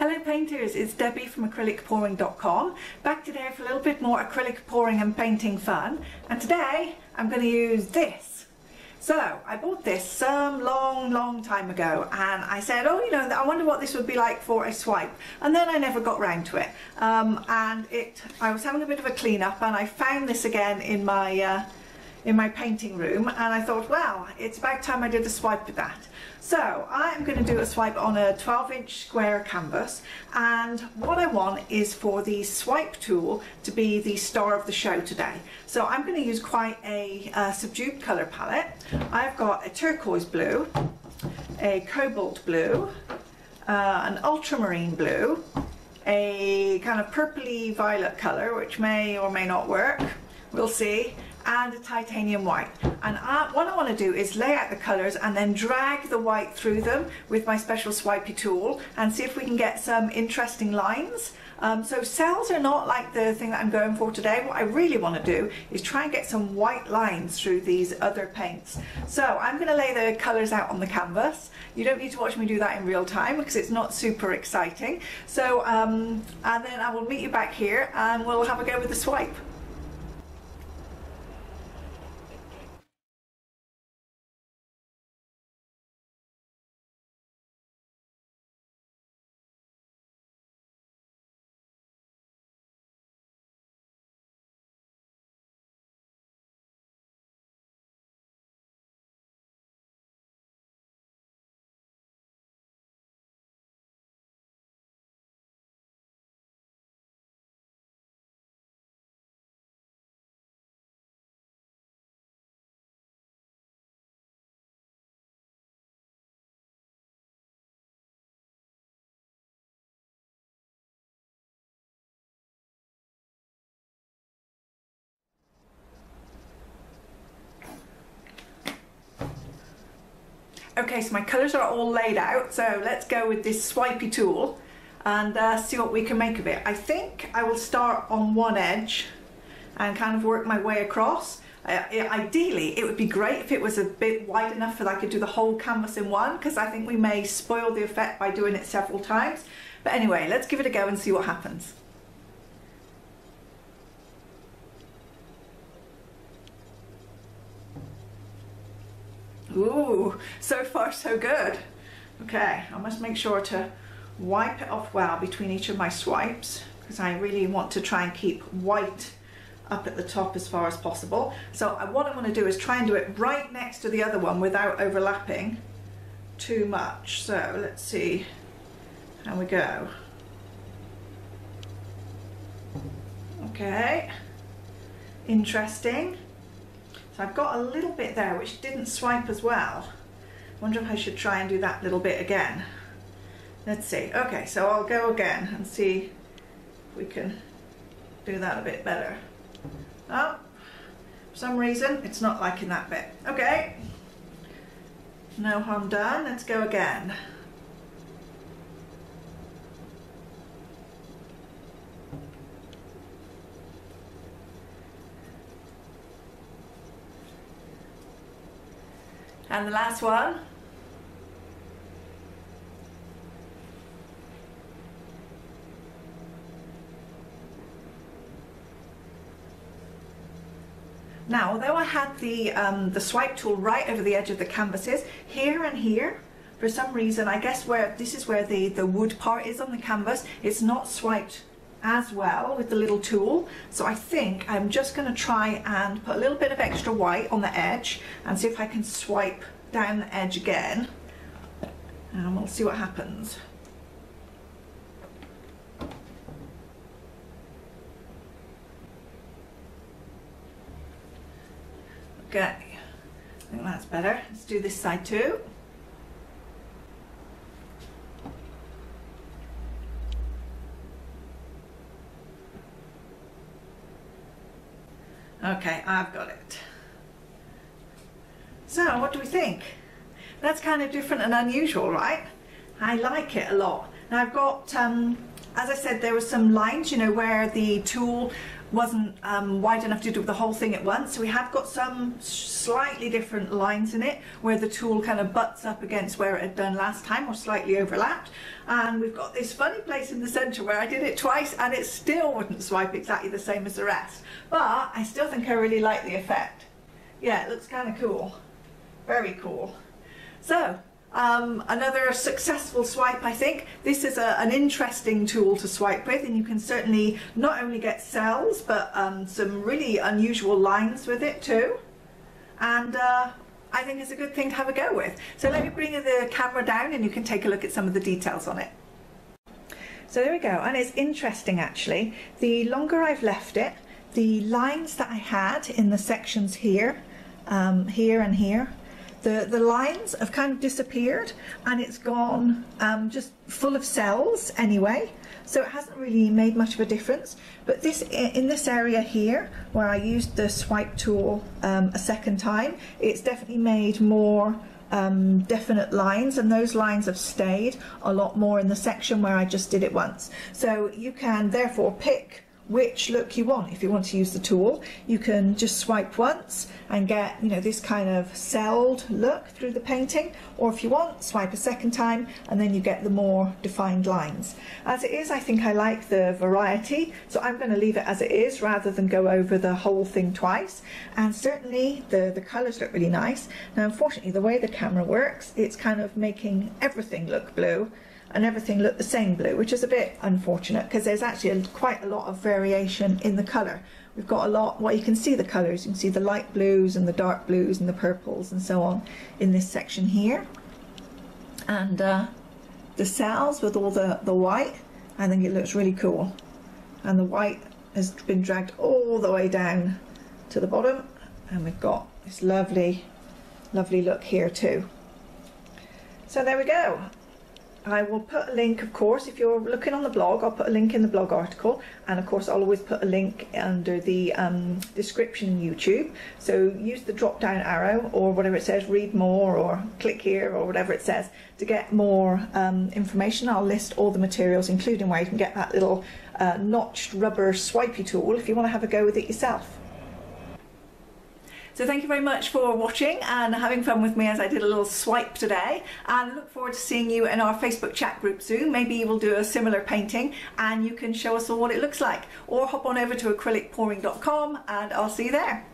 Hello painters, it's Deby from acrylicpouring.com back today for a little bit more acrylic pouring and painting fun. And today I'm going to use this. So I bought this some long long time ago and I said oh you know I wonder what this would be like for a swipe. And then I never got round to it. Um, and it I was having a bit of a clean up and I found this again in my uh, in my painting room and I thought well it's about time I did a swipe with that. So I'm going to do a swipe on a 12 inch square canvas and what I want is for the swipe tool to be the star of the show today. So I'm going to use quite a, a subdued colour palette. I've got a turquoise blue a cobalt blue uh, an ultramarine blue a kind of purpley violet colour which may or may not work. We'll see and a titanium white. And I, what I want to do is lay out the colours and then drag the white through them with my special swipey tool and see if we can get some interesting lines. Um, so cells are not like the thing that I'm going for today. What I really want to do is try and get some white lines through these other paints. So I'm going to lay the colours out on the canvas. You don't need to watch me do that in real time because it's not super exciting. So, um, and then I will meet you back here and we'll have a go with the swipe. Okay, so my colours are all laid out, so let's go with this swipey tool and uh, see what we can make of it. I think I will start on one edge and kind of work my way across. Uh, ideally, it would be great if it was a bit wide enough that I could do the whole canvas in one because I think we may spoil the effect by doing it several times. But anyway, let's give it a go and see what happens. Ooh, so far so good. Okay, I must make sure to wipe it off well between each of my swipes because I really want to try and keep white up at the top as far as possible. So uh, what I want to do is try and do it right next to the other one without overlapping too much. So let's see how we go. Okay, interesting. I've got a little bit there which didn't swipe as well. wonder if I should try and do that little bit again. Let's see. Okay, so I'll go again and see if we can do that a bit better. Oh, for some reason it's not liking that bit. Okay, no harm done. Let's go again. And the last one. Now, although I had the, um, the swipe tool right over the edge of the canvases, here and here, for some reason, I guess where this is where the, the wood part is on the canvas, it's not swiped as well with the little tool. So I think I'm just going to try and put a little bit of extra white on the edge and see if I can swipe down the edge again and we'll see what happens. Okay, I think that's better. Let's do this side too. Okay, I've got it. So, what do we think? That's kind of different and unusual, right? I like it a lot. Now I've got, um, as I said, there were some lines, you know, where the tool wasn't um, wide enough to do the whole thing at once. So we have got some slightly different lines in it where the tool kind of butts up against where it had done last time or slightly overlapped. And we've got this funny place in the center where I did it twice and it still wouldn't swipe exactly the same as the rest. But I still think I really like the effect. Yeah, it looks kind of cool. Very cool. So um, another successful swipe, I think. This is a, an interesting tool to swipe with, and you can certainly not only get cells, but um, some really unusual lines with it too. And uh, I think it's a good thing to have a go with. So let me bring the camera down and you can take a look at some of the details on it. So there we go, and it's interesting actually. The longer I've left it, the lines that I had in the sections here, um, here and here, the, the lines have kind of disappeared and it's gone um, just full of cells anyway. So it hasn't really made much of a difference. But this in this area here, where I used the swipe tool um, a second time, it's definitely made more um, definite lines and those lines have stayed a lot more in the section where I just did it once. So you can therefore pick which look you want. If you want to use the tool, you can just swipe once and get, you know, this kind of celled look through the painting, or if you want, swipe a second time and then you get the more defined lines. As it is, I think I like the variety, so I'm going to leave it as it is rather than go over the whole thing twice. And certainly the, the colours look really nice. Now, unfortunately, the way the camera works, it's kind of making everything look blue and everything looked the same blue, which is a bit unfortunate because there's actually a, quite a lot of variation in the colour. We've got a lot, well you can see the colours, you can see the light blues and the dark blues and the purples and so on in this section here. And uh, the cells with all the, the white, I think it looks really cool. And the white has been dragged all the way down to the bottom and we've got this lovely, lovely look here too. So there we go. I will put a link, of course, if you're looking on the blog, I'll put a link in the blog article, and of course, I'll always put a link under the um, description in YouTube. So use the drop down arrow or whatever it says, read more or click here or whatever it says to get more um, information. I'll list all the materials, including where you can get that little uh, notched rubber swipey tool if you want to have a go with it yourself. So thank you very much for watching and having fun with me as I did a little swipe today and look forward to seeing you in our Facebook chat group soon. Maybe you will do a similar painting and you can show us all what it looks like or hop on over to acrylicpouring.com and I'll see you there.